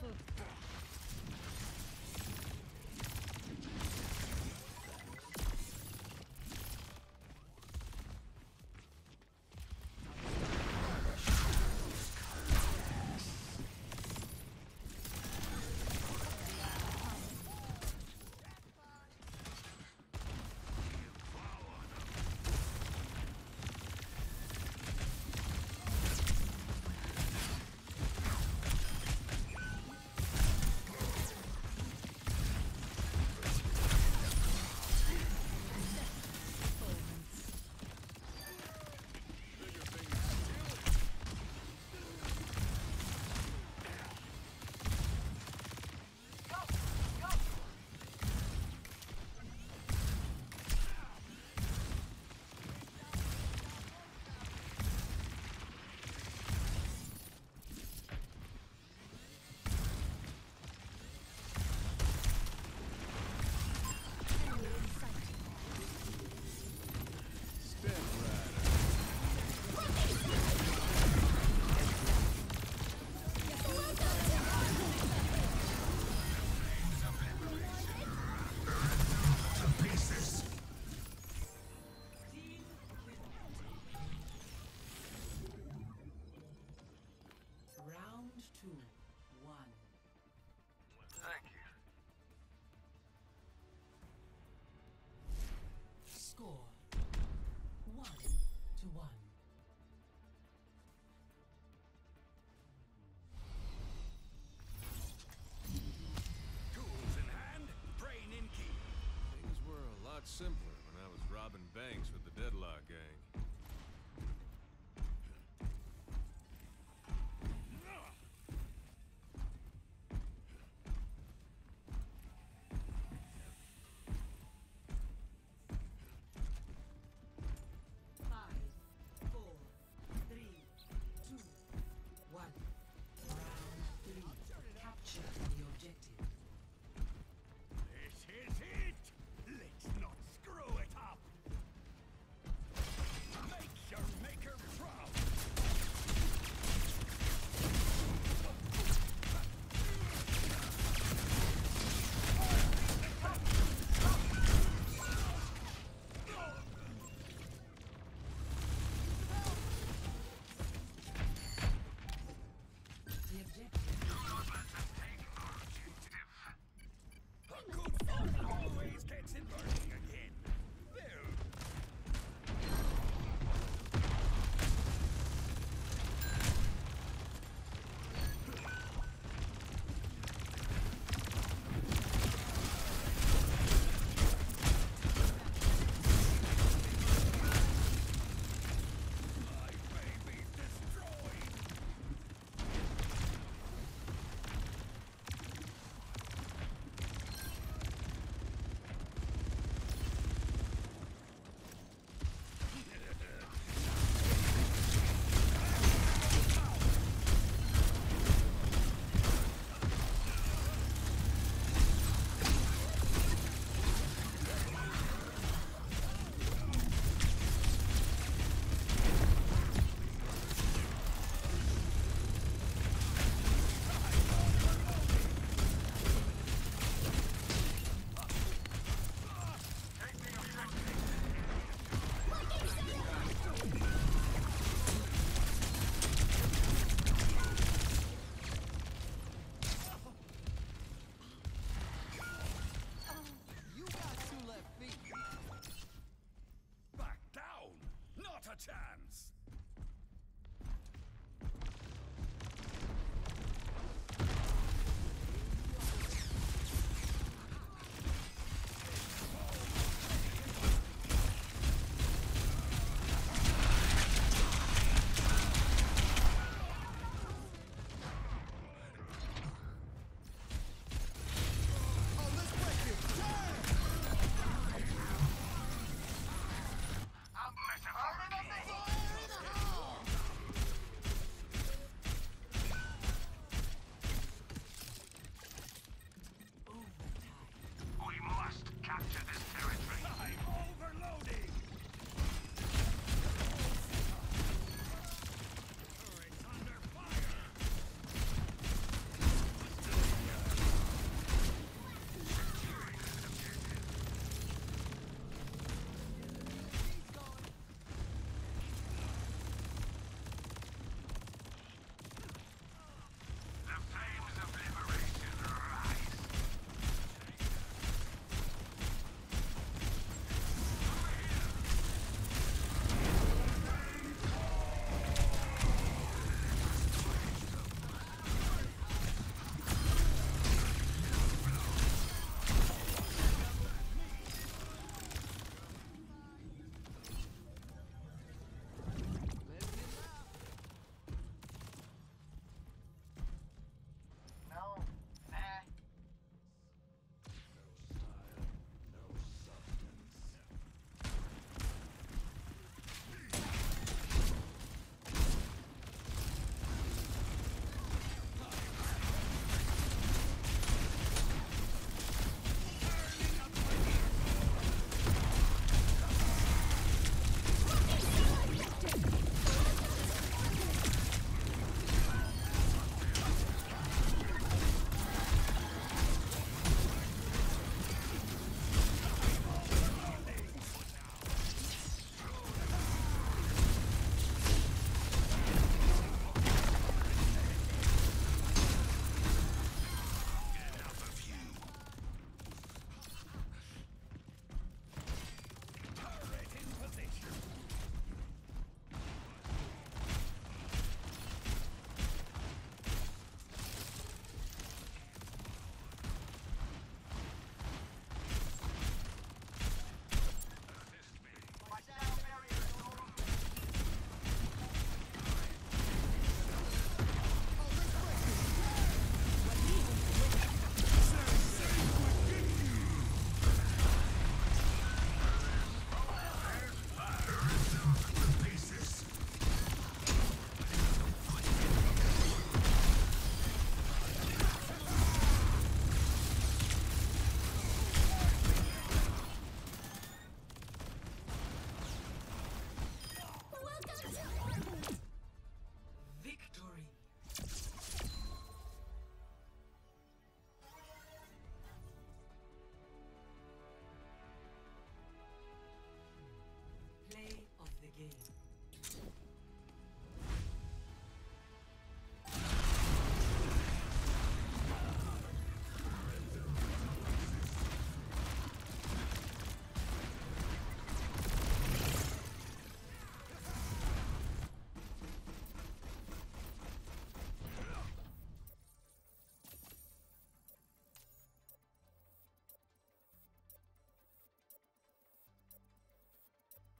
Careful. Round